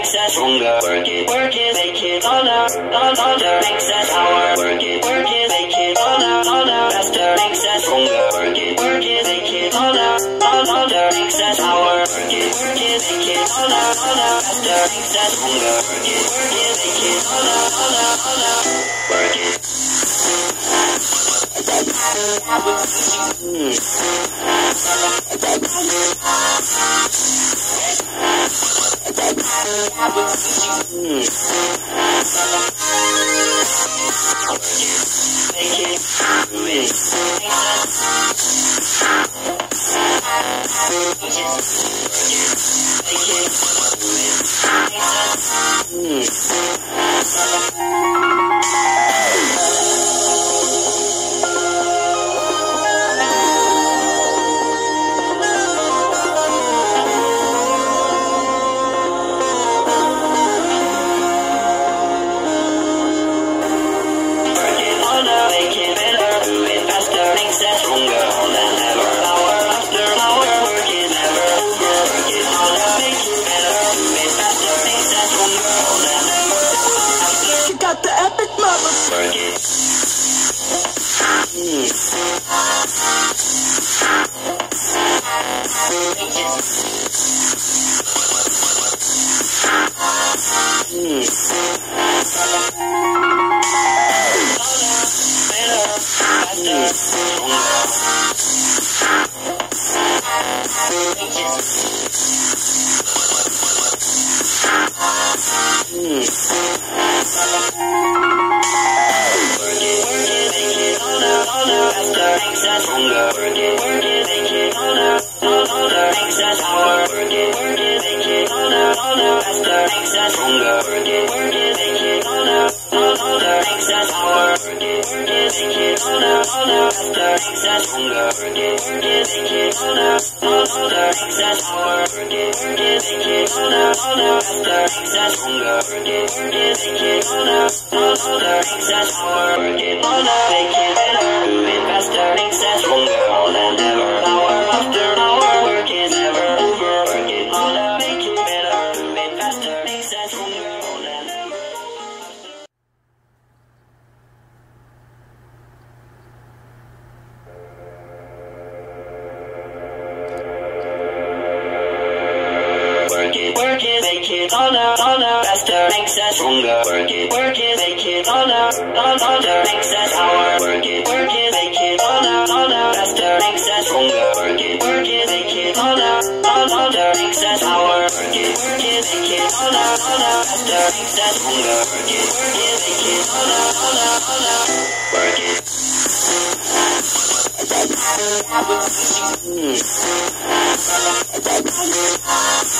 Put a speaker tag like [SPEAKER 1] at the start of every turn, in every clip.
[SPEAKER 1] excess hunger. Work it, work it, make it harder, harder. Excess power. Work it, work it, make it harder, harder. Faster, excess hunger. Work it, work it, make it harder, harder. Excess power. Work it, work it, make it harder, harder. Faster, excess hunger. Work it, work it, make it harder, harder, harder. Work it. Work Better, work it, make it harder, harder, faster, excess hunger. Work it, work it, make it harder, harder, excess power. Work it, work it, make it harder, harder, faster, excess hunger. Work it, work it, make it harder, harder, excess power. Work it harder, make it better, do it faster, excess hunger, it, work it, make it harder, harder, faster, excess hunger. Work it, work it, make it harder, harder, excess power. Work it, work it, make it harder, harder, faster, excess hunger. Work it, work it, make it harder, harder, excess power. Work it, work it, make it harder, harder, faster, excess hunger. Work it, work it, make it harder, harder, harder. Work it. Make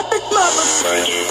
[SPEAKER 2] epic mother.